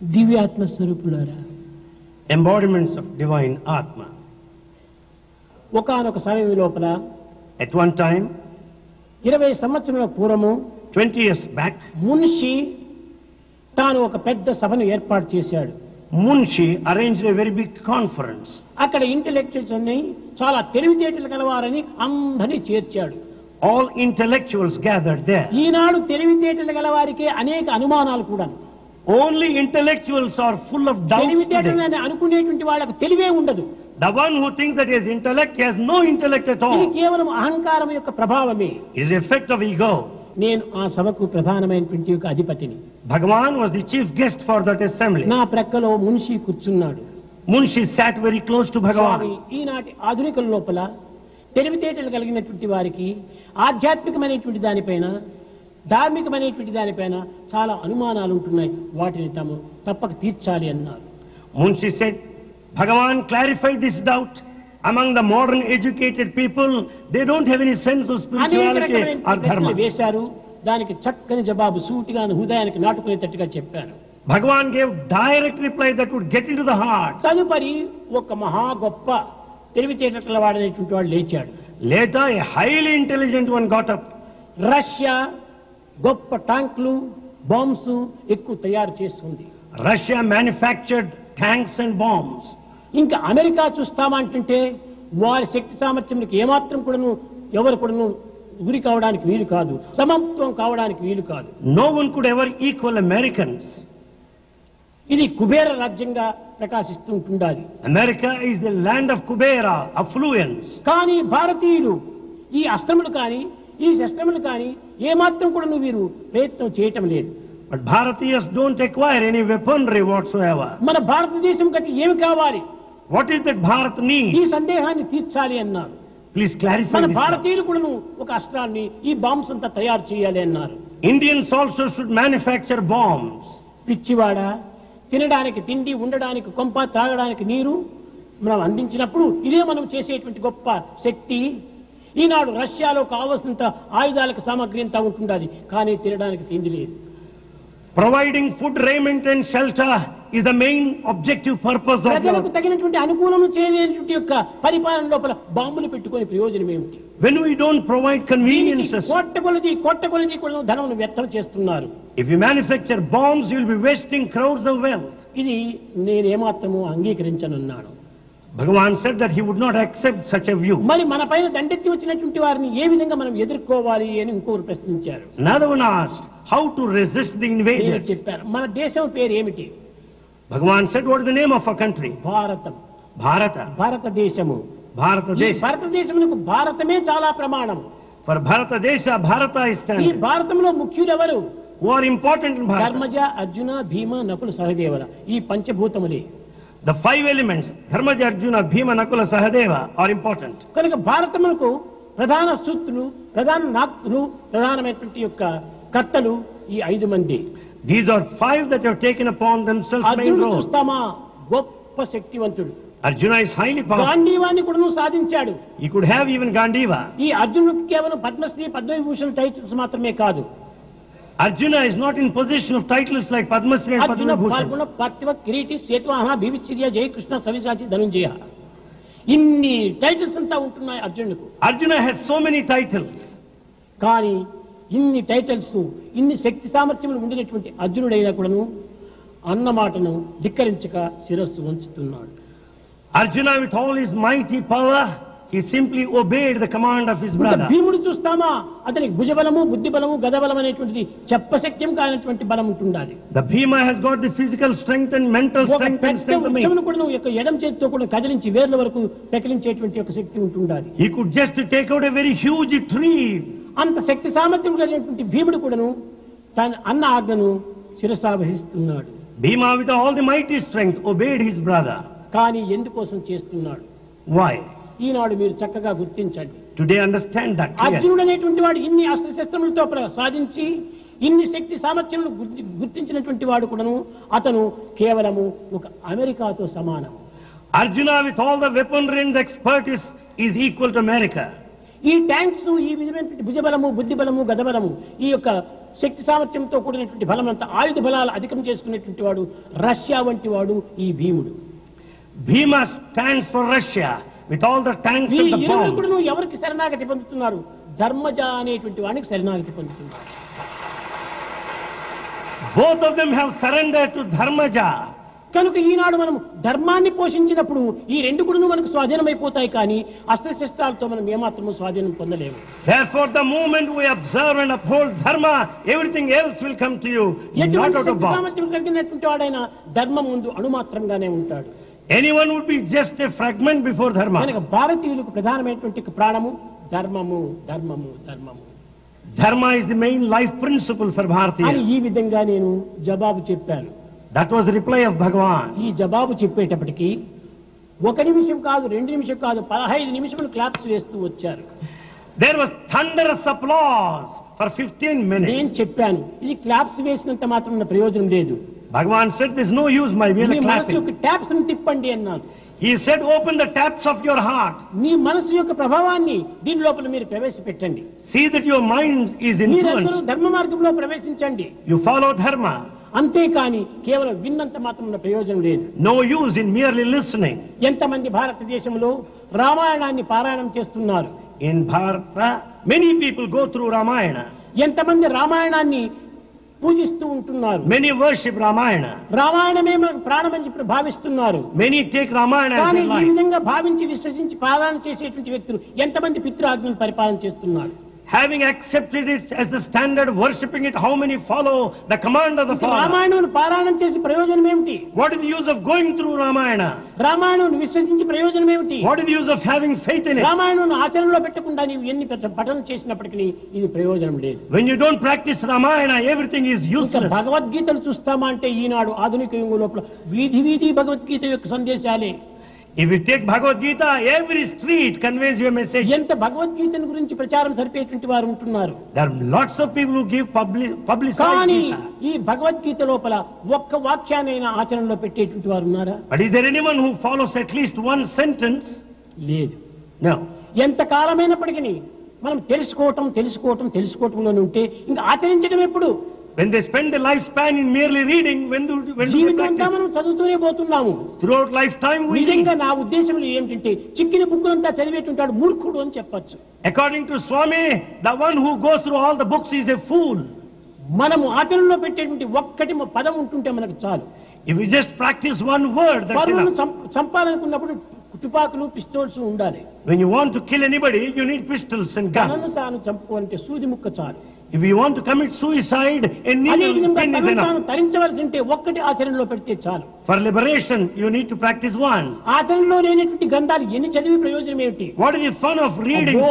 దివ్యాత్మ స్వరూపులారా embodiments of divine Atma. ఒకనొక సమయం లోపల At one time, ఇరవై సంవత్సరాల పూర్వము 20 years back, మున్షి తాను ఒక పెద్ద సభను ఏర్పాటు చేశాడు Munshi arranged a very big conference. అక్కడ ఇంటలెక్చువల్స్ అన్ని చాలా తెలివితేటలు గలవారని అందరినీ చేర్చాడు All intellectuals gathered there. ఈనాడు తెలివితేటలు గలవారికే అనేక అనుమానాలు కూడా Only intellectuals are full of doubts తెలివితేటలు today. అని అనుకునేటువంటి వాళ్ళకు తెలివే ఉండదు The one who thinks that he has intellect, he has no intellect at ఇది all. కేవలం అహంకారం యొక్క ప్రభావమే the effect of ego. నేను ఆ సభకు ప్రధానమైనటువంటి యొక్క అధిపతిని Bhagavan was the chief guest for that assembly. నా ప్రక్కలో మున్షి కూర్చున్నాడు Munshi sat very close to Swamy Bhagavan. ఈనాటి ఆధునికుల లోపల తెలివితేటలు కలిగినటువంటి వారికి ఆధ్యాత్మికమైనటువంటి దానిపైన ధార్మికమైనటువంటి దానిపైన చాలా అనుమానాలు ఉంటున్నాయి వాటిని తాము తప్పక తీర్చాలి అన్నారు. Munshi said Bhagavan clarify this doubt among the modern educated people they don't have any sense of spirituality or dharma వేశారు. దానికి చక్కని జవాబు సూటిగా హృదయానికి నాటుకునేటట్టుగా చెప్పారు. Bhagavan gave direct reply that would get in the heart తదుపరి ఒక మహా గొప్ప తెలివితేటట్ల వాడనేటువంటి వాడు లేచాడు. Later a highly intelligent one got up Russia గొప్ప ట్యాంకులు బాంబ్స్ ఎక్కువ తయారు చేస్తుంది Russia manufactured tanks and bombs. ఇంకా అమెరికా చూస్తామంటుంటే వారి శక్తి సామర్థ్యంకి ఏమాత్రం కూడాను ఎవరు కూడాను గురి కావడానికి వీలు కాదు సమత్వం కావడానికి వీలు కాదు one could ever equal Americans. ఇది కుబేర రాజ్యంగా ప్రకాశిస్తూ ఉంటుండాలి America is the land of Kubera, affluence. కానీ భారతీయులు ఈ అస్త్రములు కానీ ఈ శస్త్రములు కానీ ఏమాత్రం కూడా వీరు ప్రయత్నం చేయటం లేదు But Bharatiyas don't acquire any weaponry whatsoever. మన భారతదేశం కట్టి ఏమి కావాలి What is that Bharat ఈ needs? సందేహాన్ని తీర్చాలి అన్నారు Please clarify మన. భారతీయులు కూడాను ఒక అస్త్రాన్ని ఈ బాంబ్స్ అంతా తయారు చేయాలి అన్నారు Indians also should manufacture bombs. పిచ్చివాడ తినడానికి తిండి ఉండడానికి కొంప తాగడానికి నీరు మనం అందించినప్పుడు ఇదే మనం చేసేటువంటి గొప్ప శక్తి ఈనాడు రష్యాలో కావలసినంత ఆయుధాలకు సామగ్రి అంతా ఉంటుండాలి కానీ తినడానికి తిండి లేదు food, raiment and shelter is the main objective purpose of ప్రజలకు. తగినటువంటి అనుకూలము చేయలేనటువంటి యొక్క పరిపాలన లోపల బాంబులు పెట్టుకొని ప్రయోజనం ఏమిటి When we don't provide conveniences, కొట్ట కొలది కొట్ట కొలది కూడా ధనం వ్యర్థం చేస్తున్నారు if you manufacture bombs, you'll be wasting crowds of wealth. ఇది నేను ఏమాత్రము అంగీకరించనున్నాను Bhagavan said that he would not accept such a view మరి మన పైన దండెత్తి వచ్చినటువంటి వారిని ఏ విధంగా మనం ఎదుర్కోవాలి అని ఇంకొకరు ప్రశ్నించారు. Another one ask how to resist the invader చెప్పారు మన దేశం పేరు ఏమిటి? Bhagavan said what the name of a country Bharatam. Bharata భారతదేశము. భారతదేశం భారతదేశమునకు భారతమే చాలా ప్రమాణం. ఫర్ భారతదేశ భారత ఇస్తాను ఈ భారతంలో ముఖ్యులు ఎవరు వారు ఇంపార్టెంట్ కర్మజ అర్జున భీమ నకుల సహదేవర. ఈ పంచభూతములే. The five elements, Dharmaja, Arjuna, Bhima, Nakula, Sahadeva are important. కనుక భారతమునకు ప్రధాన సూత్రులు ప్రధాన నాక్తులు ప్రధానమైనటువంటి యొక్క కర్తలు ఈ ఐదు మంది These are five that have taken upon themselves main అర్జునుడు role. చూస్తామా గొప్ప శక్తివంతుడు Arjuna is highly powerful. గాంధీవాన్ని కూడా సాధించాడు He could have even Gandiva. ఈ అర్జునుడికి కేవలం పద్మశ్రీ పద్మవిభూషణ్ టైటిల్స్ మాత్రమే కాదు Arjuna is not in possession of titles like Padma Shri and Arjuna Padma Phalguna Bhushan. పార్థివ కిరీటి సేతువాహన భీవిశ్చర్య జయకృష్ణ సవిశాచి ధనుంజయ ఇన్ని టైటిల్స్ అంతా ఉంటున్నాయి అర్జునుడికి Arjuna has so many titles. కానీ ఇన్ని టైటిల్స్ ఇన్ని శక్తి సామర్థ్యములు ఉండినటువంటి అర్జునుడైనా కూడాను అన్న మాటను ధిక్కరించక శిరస్సు వంచుతున్నాడు Arjuna, with all his mighty power, he simply obeyed the command of his brother. భీముడు చూస్తామా అతనికి భుజబలము బుద్ధి బలము గదబలం అనేటువంటిది చెప్పశక్యం కానటువంటి బలం ఉంటుండాలి The Bhima has got the physical strength and mental strength and mind. కూడా నువ్వు యొక్క ఎడం చేతితో కూడా కదిలించి వేర్ల వరకు పెకిలించేటువంటి ఒక శక్తి ఉంటుండాలి He could just take out a very huge tree. అంత శక్తి సామర్థ్యం కలిగినటువంటి భీముడు కూడాను తన అన్న ఆజ్ఞను శిరసావహిస్తున్నాడు Bhima, with all the mighty strength, obeyed his brother. కానీ ఎందుకోసం చేస్తున్నాడు Why? ఈనాడు మీరు చక్కగా గుర్తించండి understand that clearly. అర్జునుడు అనేటువంటి వాడు ఇన్ని అస్త్రశస్త్రములతో సాధించి ఇన్ని శక్తి సామర్థ్యములు గుర్తి- గుర్తించినటువంటి వాడు కూడాను అతను కేవలము ఒక అమెరికాతో సమానం Arjuna, with all the weaponry and expertise, is equal to America. ఈ ట్యాంక్స్ ఈ విధమైనటువంటి భుజబలము బుద్ధిబలము గదబలము ఈ యొక్క శక్తి సామర్థ్యంతో కూడినటువంటి బలమంతా ఆయుధ బలాలు అధికం చేసుకునేటువంటి వాడు రష్యా వంటి వాడు ఈ భీముడు Bhima stands for Russia with all the tanks ఈ ఇరువురు ఎవరికి శరణాగతి పొందుతున్నారు? ధర్మజ అనేటువంటి వానికి శరణాగతి పొందుతున్నారు. Both of them have surrendered to Dharmaja. కనుక ఈనాడు మనం ధర్మాన్ని పోషించినప్పుడు ఈ రెండు కూడా మనకు స్వాధీనమైపోతాయి కానీ అస్త్రశస్త్రాలతో మనం ఏమాత్రము స్వాధీనం పొందలేము. Therefore, the moment we observe and uphold Dharma, everything else will come to you, not ఎటువంటి out of శక్తి bounds. సామర్థ్యం కలిగినటువంటి వాడైనా ధర్మం ముందు అణుమాత్రంగానే ఉంటాడు. Anyone would be just a fragment before dharma కనుక భారతీయులకు ప్రధానమైనటువంటి ప్రాణము ధర్మము ధర్మము ధర్మము. Dharma is the main life principle for Bharatiya ఈ విధంగా నేను జవాబు చెప్పాను. That was reply of Bhagavan ఈ జవాబు చెప్పేటప్పటికి ఒక నిమిషం కాదు రెండు నిమిషం కాదు పదహైదు నిమిషములు క్లాప్స్ వేస్తూ వచ్చారు. There was thunder applause for fifteen minutes నేను చెప్పాను ఇది క్లాప్స్ వేసినంత మాత్రం ప్రయోజనం లేదు. Said, There's no use my మీ యొక్క clapping. ట్యాప్స్ తిప్పండి అన్నాను He said, Open the taps of your heart. మీ మనసు యొక్క ప్రభావాన్ని దీని లోపల మీరు ప్రవేశపెట్టండి See that your mind is మీరందరూ influenced. ధర్మ మార్గంలో ప్రవేశించండి You follow Dharma. అంతేకాని కేవలం విన్నంత మాత్రం ప్రయోజనం లేదు No use in merely listening. ఎంతమంది భారతదేశంలో రామాయణాన్ని పారాయణం చేస్తున్నారు In Bharata, many people go through Ramayana. ఎంతమంది రామాయణాన్ని పూజిస్తూ ఉంటున్నారు Many worship Ramayana. రామాయణమే మనకు ప్రాణమని చెప్పి భావిస్తున్నారు take Ramayana as కానీ ఈ. విధంగా భావించి విశ్వసించి పాలన చేసేటువంటి వ్యక్తులు ఎంతమంది పితృఆజ్ఞను పరిపాలన చేస్తున్నారు Having accepted it as the standard, worshipping it, how many follow the command of the ఇక Father? రామాయణం పారాయణం చేసి ప్రయోజనం ఏమిటి What is the use of going through Ramayana? Ramayanam విశ్వసించి ప్రయోజనం ఏమిటి What is the use of having faith in it? Ramayanam ఆచరణలో పెట్టకుండా నీవు ఎన్ని పఠనం చేసినప్పటికీ ఇది ప్రయోజనం లేదు When you don't practice Ramayana, everything is ఇంకా useless. భగవద్గీతను చూస్తామా అంటే ఈనాడు ఆధునిక యుగం లోపల వీధి వీధి భగవద్గీత యొక్క సందేశాలే if you take Bhagavad Gita every street conveys your message ఎంత భగవద్గీతని గురించి ప్రచారం సరిపేటువంటి వారు ఉంటున్నారు? There lots of people give public public కానీ ఈ భగవద్గీత లోపల ఒక్క వాక్యాన్నైనా ఆచరణలో పెట్టేటువంటి వారు ఉన్నారా? But is there any who follows at least one sentence లేదు. ఎంత కాలమైనప్పటికీ మనం తెలుసుకోవటం తెలుసుకోవటం తెలుసుకోవటంలోనే ఉంటే ఇంకా ఆచరించడం ఎప్పుడు? When they spend a lifespan in merely reading, when do, when do they జీవితం అంతా practice? మనం చదువుతూనే పోతున్నాము Throughout lifetime, we నిజంగా read. నా ఉద్దేశంలో ఏమిటంటే చిక్కిన బుక్కులంతా చదివేటుంటాడు మూర్ఖుడు అని చెప్పచ్చు According to Swami, the one who goes through all the books is a fool. మనము ఆచరణలో పెట్టేటువంటి ఒక్కటి మ- పదం ఉంటుంటే మనకు చాలు If we just practice one word, that's పరులను enough. చంప- చంపాలనుకున్నప్పుడు తుపాకులు పిస్తోల్స్ ఉండాలి When you want to kill anybody, you need pistols and guns. తనను తాను చంపుకోవాలంటే సూది ముక్క చాలు if you want commit suicide any any దినం తరించవలసి ఉంటే ఒక్కటి ఆచరణలో పెడితే చాలు. For liberation you need to practice one ఆచరణలో లేనటువంటి గ్రంథాలు ఎన్ని చదివి ప్రయోజనం ఏంటి what is the fun of reading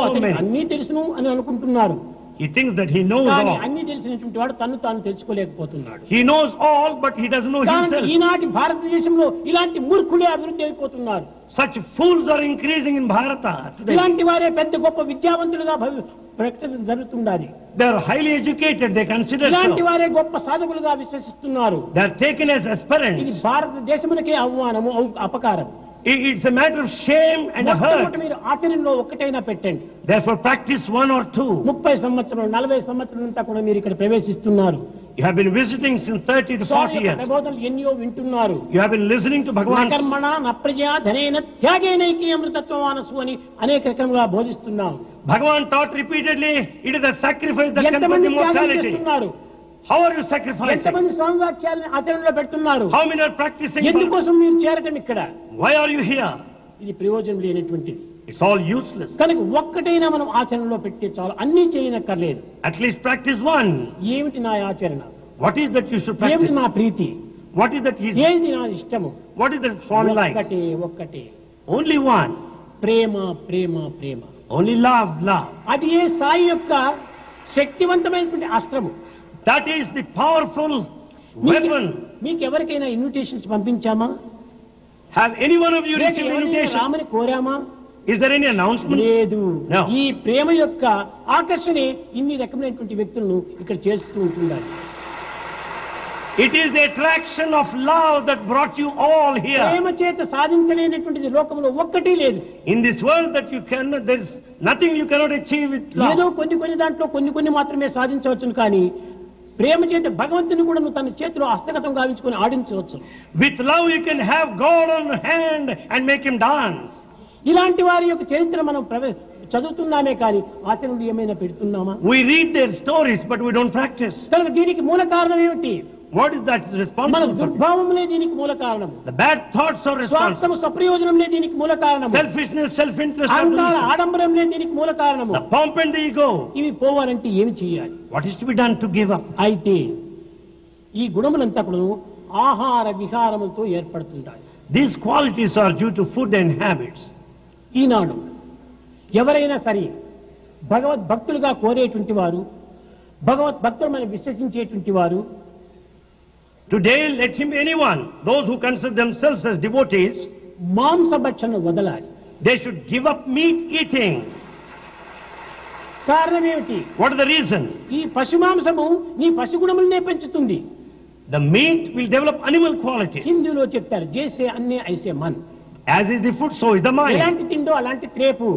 అన్ని తెలుసును అని అనుకుంటున్నారు. He thinks that he knows కానీ all. అన్ని తెలిసినటువంటి వాడు తను తాను తెలుసుకోలేకపోతున్నాడు He knows all, but he doesn't know కానీ himself. ఈనాటి భారతదేశంలో ఇలాంటి మూర్ఖులే అభివృద్ధి అయిపోతున్నారు Such fools are increasing in Bharata today. ఇలాంటి వారే పెద్ద గొప్ప విద్యావంతులుగా భవి- ప్రకటన జరుగుతుండాలి They are highly educated, they consider ఇలాంటి so. వారే గొప్ప సాధకులుగా విశ్వసిస్తున్నారు They are taken as ఇది aspirants. భారతదేశమునకే అవమానము అవ- అపకారం A of shame and a మొట్టమొదట hurt. మీరు ఆచరణలో ఒక్కటైనా పెట్టండి Therefore, practice one or two. ముప్పై సంవత్సరం నలభై సంవత్సరం అంతా కూడా మీరు ఇక్కడ ప్రవేశిస్తున్నారు You have been visiting since 30 to స్వామి 40 యొక్క years. ప్రబోధనలు ఎన్నో వింటున్నారు You have been listening to Bhagavan. కర్మణ నప్రజా ధనైన త్యాగేనైకి అమృతత్వమానసు అని అనేక రకంగా బోధిస్తున్నాం Bhagavan taught repeatedly, it is the sacrifice that త్యాగం immortality. How are you sacrificing? ఎంత మంది స్వామివాక్యాలను ఆచరణలో పెడుతున్నారు? How many are practicing? ఎందుకోసం మీరు చేరడం ఇక్కడ? Why are you here? ఇది ప్రయోజనం లేనటువంటి ఇట్స్ ఆల్ యూస్లెస్ కనుక ఒక్కటైనా మనం ఆచరణలో పెట్టే చాలు. అన్ని చేయనక్కర్లేదు. అట్లీస్ట్ ప్రాక్టీస్ వన్ ఏమిటి నా ఆచరణ? What is that you should practice నా ప్రీతి? వాట్ ఈస్ దట్ హిస్ ఏంది నా ఇష్టము? What is the follow like ఒకటి ఒకటి ఓన్లీ వన్ ప్రేమ ప్రేమ ప్రేమ. ఓన్లీ లవ్ లవ్ అది ఏ సాయి యొక్క శక్తివంతమైనటువంటి అస్త్రము? That is the powerful మీకు weapon. మీకు ఎవరికైనా ఇన్విటేషన్స్ పంపించామా Have any one of you లేక received ఎవరినైనా invitation? రామని కోరామా Is there any announcement? లేదు. ఈ ప్రేమ యొక్క ఆకర్షణే ఇన్ని రకమైనటువంటి వ్యక్తులను ఇక్కడ చేస్తూ ఉంటున్నారు It is the attraction of love that brought you all here. ప్రేమ చేత సాధించలేనటువంటిది లోకంలో ఒక్కటి లేదు In this world that you cannot, there is nothing you cannot achieve with ఏదో love. కొన్ని కొన్ని దాంట్లో కొన్ని కొన్ని మాత్రమే సాధించవచ్చును కానీ ప్రేమ చేత భగవంతుని కూడా నువ్వు తన చేతిలో హస్తగతం గావించుకొని ఆడించవచ్చు With love, you can have God on hand and make him dance. ఇలాంటి వారి యొక్క చరిత్ర మనం చదువుతున్నామే కానీ ఆచరణలు ఏమైనా పెడుతున్నామా read their stories, but we don't practice. కనుక దీనికి మూల కారణం ఏమిటి What is that మన? దుర్భావములే దీనికి మూల కారణం The bad thoughts are responsible. స్వార్థము స్వప్రయోజనంలే దీనికి మూల కారణం Selfishness, self-interest are the అహంకార. ఆడంబరంలే దీనికి మూల కారణము pomp and the ego. ఇవి పోవాలంటే ఏమి చేయాలి What is to be done to give up? అయితే ఈ గుణములంతా కూడా ఆహార విహారములతో ఏర్పడుతుంటాయి These qualities are due to food and habits. ఈనాడు ఎవరైనా సరే భగవద్ భక్తులుగా కోరేటువంటి వారు భగవద్ భక్తులు మనం విశ్వసించేటువంటి వారు Today, let him anyone. Those who consider themselves as devotees, మాంసభక్షణ వదలాలి they should give up meat eating. కారణం ఏమిటి What is the reason? ఈ పశుమాంసము నీ పశుగుణములనే పెంచుతుంది The meat will develop animal qualities. హిందీలో చెప్తారు జేసే అన్నే ఐసే Mann As is the food, so is the mind. ఎలాంటి తిండో అలాంటి త్రేపు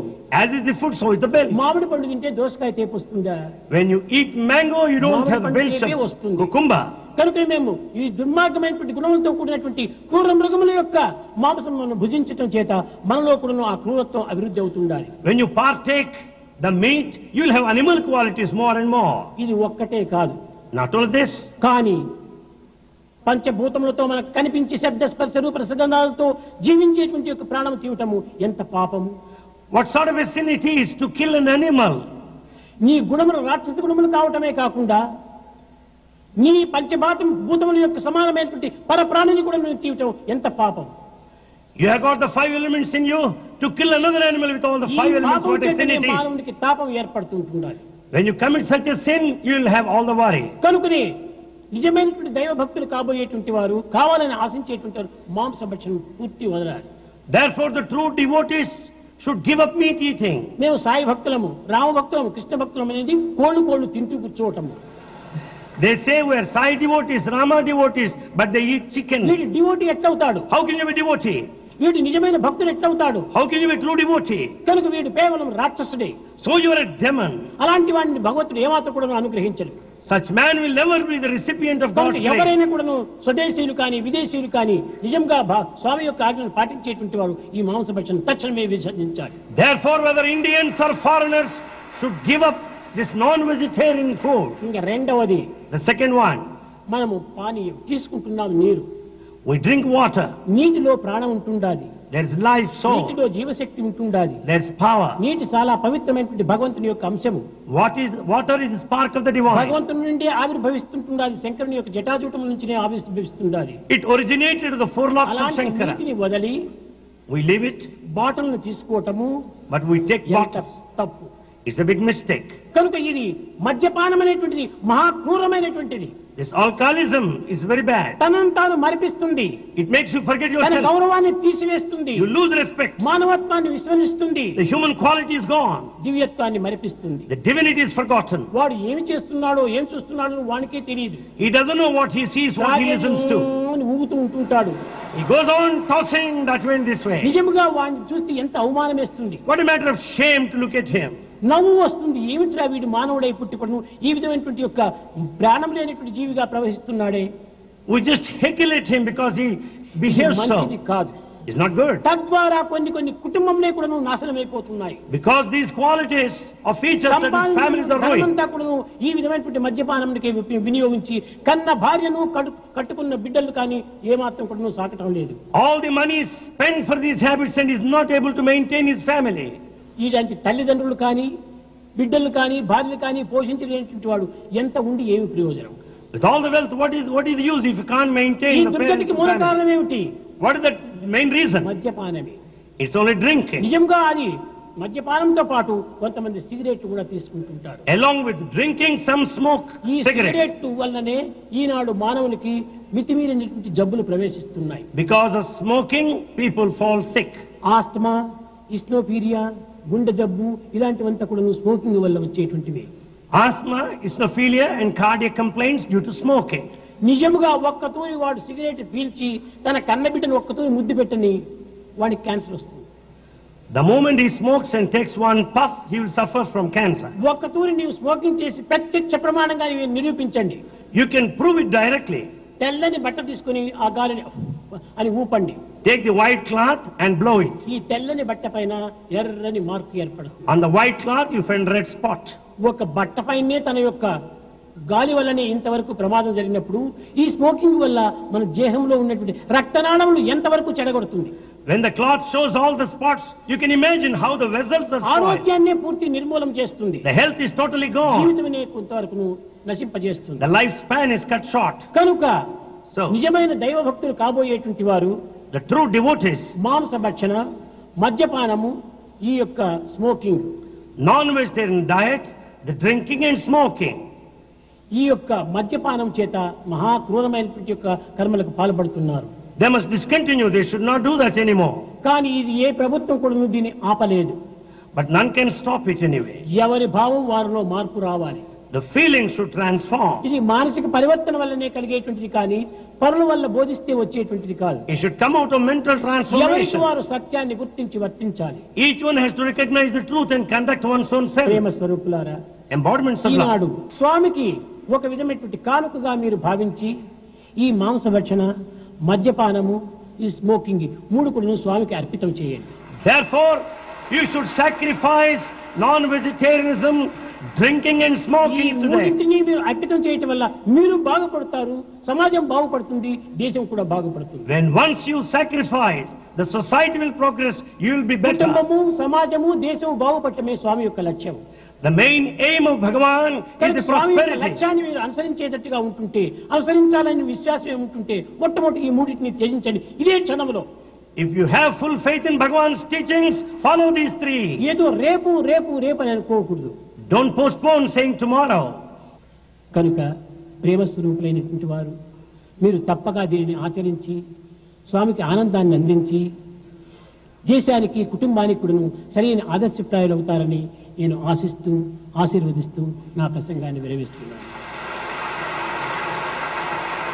As is the food, so is the belly. మామిడి పండు తింటే దోసకాయ తేపు వస్తుందా When you eat mango, you don't have the belch మామిడి పండు of వస్తుంది. cucumber. కనుక మేము ఈ దుర్మార్గమైనటువంటి గుణములతో కూడినటువంటి క్రూర మృగముల యొక్క మాంసం మనం భుజించటం చేత మనలో కూడా ఆ క్రూరత్వం అభివృద్ధి అవుతుండాలి you partake the meat, you will have animal qualities more and more. ఇది ఒక్కటే కాదు Not only this, కానీ పంచభూతములతో మనకు కనిపించే శబ్ద స్పర్శ రూప రసగంధాలతో జీవించేటువంటి యొక్క ప్రాణం తీయటము ఎంత పాపము sort of a sin it is to kill an animal. నీ గుణములు రాక్షస గుణములు కావటమే కాకుండా నీ పంచభాతం భూతముల యొక్క సమానమైనటువంటి పరప్రాణిని కూడా నువ్వు తీయటం ఎంత పాపం You have got the five elements in you to kill another animal with all the five elements. What a sin it is. తాపం ఏర్పడుతుంటుండాలి When you commit such a sin, you will have all the worry. కనుకనే నిజమైనటువంటి దైవ భక్తులు కాబోయేటువంటి వారు కావాలని ఆశించేటువంటి వారు మాంసభక్షణం పూర్తి వదలాలి Therefore, the true devotees should give up meat eating. మేము సాయి భక్తులము రామ భక్తులము కృష్ణ భక్తులము అనేది కోళ్ళు కోళ్ళు తింటూ కూర్చోవటము They say we are Sai devotees, Rama devotees, but they eat chicken. వీడు డివోటీ ఎట్లవుతాడు How can you be devotee? వీడు నిజమైన భక్తుడు ఎట్లవుతాడు How can you be true devotee? కనుక వీడు కేవలం రాక్షసుడే So you are a demon. అలాంటి వాడిని భగవంతుడు ఏమాత్రం కూడా అనుగ్రహించడు Such man will never be the recipient of కనుక God's grace. ఎవరైనా కూడాను స్వదేశీయులు కానీ విదేశీయులు కానీ నిజంగా స్వామి యొక్క ఆజ్ఞను పాటించేటువంటి వారు ఈ మాంసభక్షణ తక్షణమే విసర్జించాలి Therefore, whether Indians or foreigners should give up this non-vegetarian food. ఇంకా రెండవది The second one, మనము పానీయం తీసుకుంటున్నాం నీరు we drink water. నీటిలో ప్రాణం ఉంటుండాలి There is life soul. నీటిలో జీవశక్తి ఉంటుండాలి There is power. నీటి చాలా పవిత్రమైనటువంటి భగవంతుని యొక్క అంశము What is water is the spark of the divine. భగవంతుని నుండి ఆవిర్భవిస్తుంటుండాలి శంకరుని యొక్క జటాజూటం నుంచినే ఆవిర్భవిస్తుండాలి It originated with the four locks of అలాంటి Shankara. నీటిని వదిలి We leave it, బాటలను తీసుకోవటము but we take ఎంత water. తప్పు A big mistake. కనుక ఇది మద్యపానం అనేటువంటిది మహా క్రూరమైనటువంటిది This alcoholism is very bad. తనను తాను మరిపిస్తుంది It makes you forget తన yourself. గౌరవాన్ని తీసివేస్తుంది You lose respect. మానవత్వాన్ని విస్మరిస్తుంది The human quality is gone. దివ్యత్వాన్ని మరిపిస్తుంది The divinity is forgotten. వాడు ఏమి చేస్తున్నాడో ఏం చూస్తున్నాడో వానికే తెలియదు He doesn't know what he sees, what he listens to. అని ఊగుతూ ఉంటుంటాడు He goes on tossing that way and this way. నిజముగా వాడిని చూస్తే ఎంత అవమానం వేస్తుంది What a matter of shame to look at him. నవ్వు వస్తుంది ఏమిట్రా వీడు మానవుడై పుట్టిపడును ఈ విధమైనటువంటి యొక్క ప్రాణం లేనటువంటి జీవిగా ప్రవహిస్తున్నాడే We just heckle at him because he behaves మంచిది so. కాదు It's not good. తద్వారా కొన్ని కొన్ని కుటుంబంలో కూడా నాశనం అయిపోతున్నాయి Because these qualities of of certain families are ruined. ధనమంతా కూడా ఈ విధమైనటువంటి మద్యపానంకి వి- వినియోగించి కన్న భార్యను కడు కట్టుకున్న బిడ్డలు కానీ ఏమాత్రం కూడా సాకటం లేదు All the money is spent for these habits and is not able to maintain his family. ఇలాంటి తల్లిదండ్రులు కానీ బిడ్డలు కానీ భార్యలు కానీ పోషించలేనటువంటి వాడు ఎంత ఉండి ఏమి ప్రయోజనం With all the wealth, what is what is the use if you can't ఈ maintain the parents దుర్గతికి and మూల family? కారణం ఏమిటి What is the main reason మద్యపానమే. It's only drink నిజంగా అది మద్యపానంతో పాటు కొంతమంది సిగరెట్ కూడా తీసుకుంటుంటారు. Along with drinking some smoke ఈ సిగరెట్ వల్లనే ఈనాడు మానవునికి మితిమీరినటువంటి జబ్బులు ప్రవేశిస్తున్నాయి. Because of smoking people fall sick asthma eosinophilia గుండె జబ్బు ఇలాంటివంతా కూడా స్మోకింగ్ వల్ల వచ్చేటువంటివి. Asthma eosinophilia and cardiac complaints due to smoking నిజముగా ఒక్కతూరి వాడు సిగరెట్ పీల్చి తన కన్నబిడ్డను ఒక్కతూరి ముద్దు పెట్టని వాడికి క్యాన్సర్ వస్తుంది The moment he smokes and takes one puff, he will suffer from cancer. ఒక్కతూరి నీవు స్మోకింగ్ చేసి ప్రత్యక్ష ప్రమాణంగా నిరూపించండి You can prove it directly. తెల్లని బట్ట తీసుకుని ఆ గాలిని అని ఊపండి Take the white cloth and blow it. ఈ తెల్లని బట్ట పైన ఎర్రని మార్పు ఏర్పడుతుంది On the white cloth, you find red spot. ఒక బట్ట పైనే తన యొక్క గాలి వల్లనే ఇంతవరకు ప్రమాదం జరిగినప్పుడు ఈ స్మోకింగ్ వల్ల మన దేహంలో ఉన్నటువంటి రక్తనాళములు ఎంతవరకు చెడగొడుతుంది When the cloth shows all the spots, you can imagine how the vessels are spoiled. ఆరోగ్యాన్నే పూర్తి నిర్మూలం చేస్తుంది The health is totally gone. జీవితమనే కొంతవరకు నశింపజేస్తుంది The lifespan is cut short. కనుక So, నిజమైన దైవ భక్తులు కాబోయేటువంటి వారు the true devotees, మాంస భక్షణ మద్యపానము ఈ యొక్క smoking non-vegetarian diet, the drinking and smoking, ఈ యొక్క మద్యపానం చేత మహా క్రూరమైనటువంటి యొక్క కర్మలకు పాల్పడుతున్నారు they must discontinue. They should not do that anymore. కానీ ఇది ఏ ప్రభుత్వం కూడా దీన్ని ఆపలేదు But none can stop it anyway. ఎవరి భావం వారిలో మార్పు రావాలి The feelings should transform. ఇది మానసిక పరివర్తన వల్లనే కలిగేటువంటిది కానీ పరుల వల్ల బోధిస్తే వచ్చేటువంటిది కాదు should come out of mental ఎవరికి transformation. వారు సత్యాన్ని గుర్తించి వర్తించాలి Each one has to recognize the truth and conduct one's own self. ప్రేమ స్వరూపులారా. ఈనాడు స్వామికి ఒక విధమైనటువంటి కానుకగా మీరు భావించి ఈ మాంస భక్షణ మద్యపానము ఈ స్మోకింగ్ మూడు కూడా స్వామికి అర్పితం చేయండి. Sacrifice non vegetarianism drinking and smoking మీరు అర్పితం చేయటం వల్ల మీరు బాగుపడతారు సమాజం బాగుపడుతుంది దేశం కూడా బాగుపడుతుంది. Sacrifice society will progress you సమాజము దేశము బాగుపడటమే స్వామి యొక్క లక్ష్యం. The main aim of Bhagavan is కనుక the స్వామి యొక్క prosperity. లక్ష్యాన్ని మీరు అనుసరించేటట్టుగా ఉంటుంటే అనుసరించాలని విశ్వాసం ఉంటుంటే మొట్టమొదటి ఈ మూడింటిని త్యజించండి ఇదే క్షణంలో If you have full faith in Bhagavan's teachings, follow these three. ఏదో రేపు రేపు రేపు అని అనుకోకూడదు Don't postpone saying tomorrow. కనుక ప్రేమ స్వరూపులైనటువంటి వారు మీరు తప్పగా దీనిని ఆచరించి స్వామికి ఆనందాన్ని అందించి దేశానికి కుటుంబానికి కూడాను సరైన ఆదర్శప్రాయాలు అవుతారని నేను ఆశిస్తూ ఆశీర్వదిస్తూ నా ప్రసంగాన్ని విరమిస్తున్నాను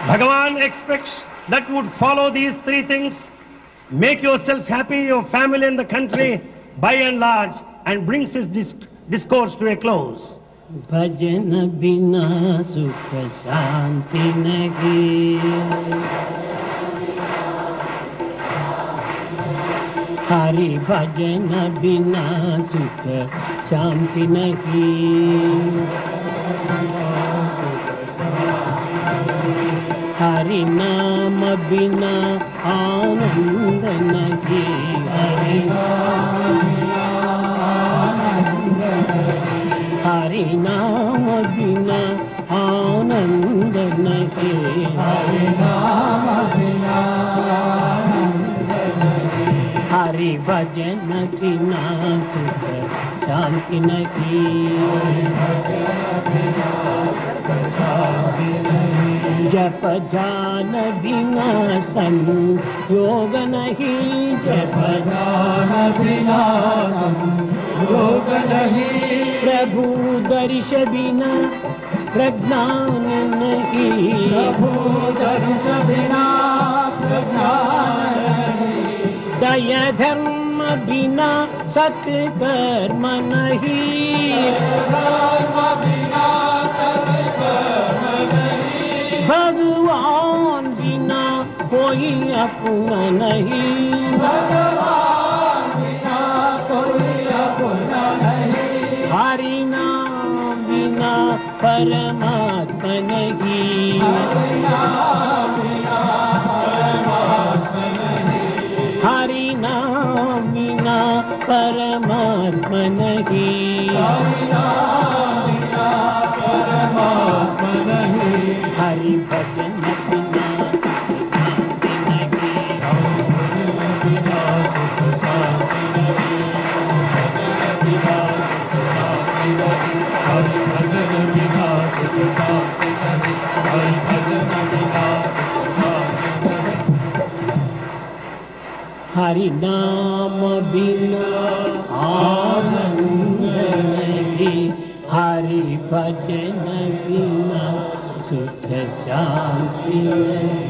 Bhagavan expects that you would follow these three things. Make yourself happy, your family and the country by and large, and brings his dis- discourse to a close. భజన బినా సుఖ శాంతి నహి హరి భజన शांति की न की। हरि नाम बिना आनंद न की। हरि हरि नाम बिना आनंद न की। हरि नाम बिना हरि भजन की ना सुख शांति नहीं जप जान बिना संयोग नहीं जप। जान बिना योग नहीं प्रभु दर्श बिना प्रज्ञान नहीं। प्रभु दर्श बिना प्रज्ञान नहीं। दया धर्म बिना सत्कर्म नहीं। भगवान बिना कोई अपना नहीं। हरि बिना परमात्मा नहीं। परमात्मा नहीं। हरि भजन। हरि नाम बिना आनंद नहीं हरि भजन बिना सुख शांति नहीं